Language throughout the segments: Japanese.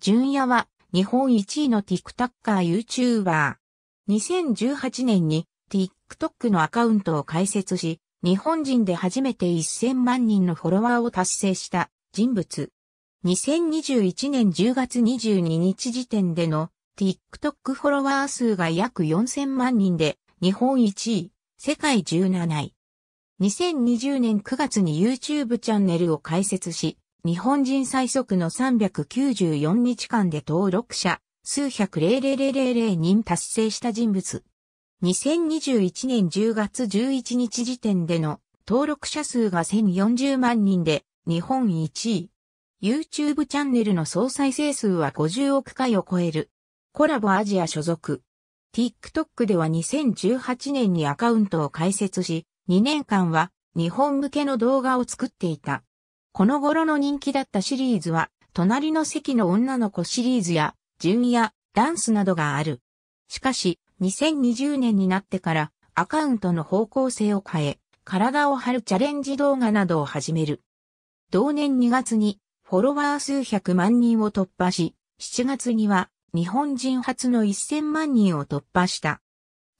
純也は日本一位の TikToker YouTuber。2018年に TikTok のアカウントを開設し、日本人で初めて1000万人のフォロワーを達成した人物。2021年10月22日時点での TikTok フォロワー数が約4000万人で日本1位、世界17位。2020年9月に YouTube チャンネルを開設し、日本人最速の394日間で登録者数百0 0 0人達成した人物。2021年10月11日時点での登録者数が1040万人で日本1位。YouTube チャンネルの総再生数は50億回を超える。コラボアジア所属。TikTok では2018年にアカウントを開設し、2年間は日本向けの動画を作っていた。この頃の人気だったシリーズは、隣の席の女の子シリーズや、純やダンスなどがある。しかし、2020年になってからアカウントの方向性を変え、体を張るチャレンジ動画などを始める。同年2月にフォロワー数百万人を突破し、7月には日本人初の1000万人を突破した。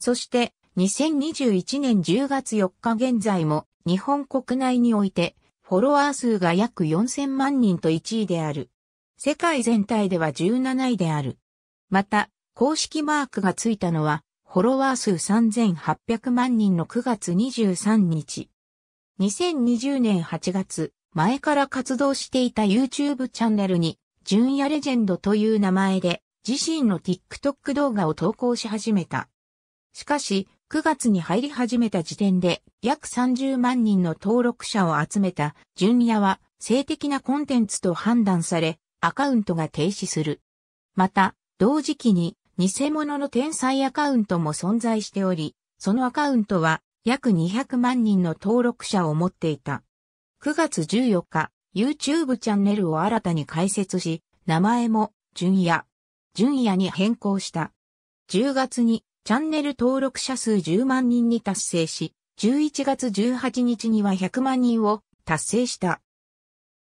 そして2021年10月4日現在も日本国内においてフォロワー数が約4000万人と1位である。世界全体では17位である。また、公式マークがついたのは、フォロワー数3800万人の9月23日。2020年8月、前から活動していた YouTube チャンネルに、純也レジェンドという名前で、自身の TikTok 動画を投稿し始めた。しかし、9月に入り始めた時点で約30万人の登録者を集めた純也は性的なコンテンツと判断されアカウントが停止する。また、同時期に偽物の天才アカウントも存在しており、そのアカウントは約200万人の登録者を持っていた。9月14日、YouTube チャンネルを新たに開設し、名前も純也、純也に変更した。10月にチャンネル登録者数10万人に達成し、11月18日には100万人を達成した。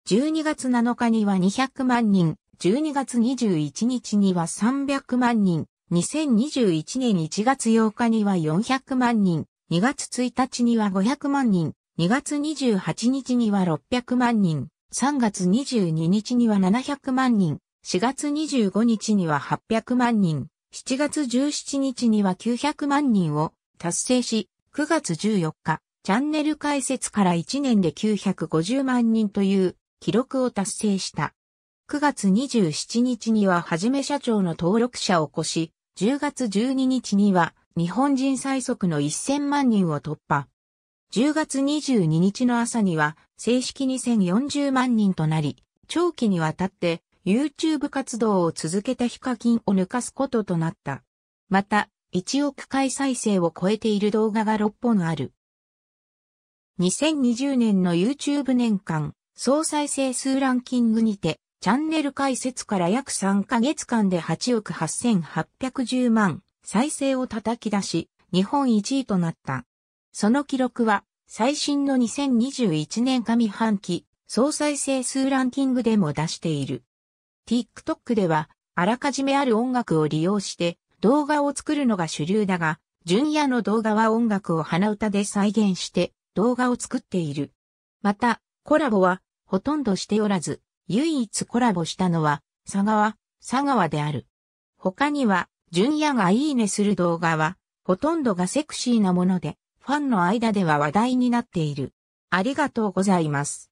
12月7日には200万人、12月21日には300万人、2021年1月8日には400万人、2月1日には500万人、2月28日には600万人、3月22日には700万人、4月25日には800万人、7月17日には900万人を達成し、9月14日、チャンネル開設から1年で950万人という記録を達成した。9月27日にははじめ社長の登録者を越し、10月12日には日本人最速の1000万人を突破。10月22日の朝には正式に1040万人となり、長期にわたって YouTube 活動を続けたヒカキンを抜かすこととなった。また、1億回再生を超えている動画が6本ある。2020年の YouTube 年間総再生数ランキングにて、チャンネル開設から約3ヶ月間で8億8810万再生を叩き出し、日本1位となった。その記録は、最新の2021年上半期総再生数ランキングでも出している。TikTok では、あらかじめある音楽を利用して動画を作るのが主流だが、純也の動画は音楽を鼻歌で再現して動画を作っている。また、コラボはほとんどしておらず、唯一コラボしたのは、佐川、佐川である。他には、純也がいいねする動画は、ほとんどがセクシーなもので、ファンの間では話題になっている。ありがとうございます。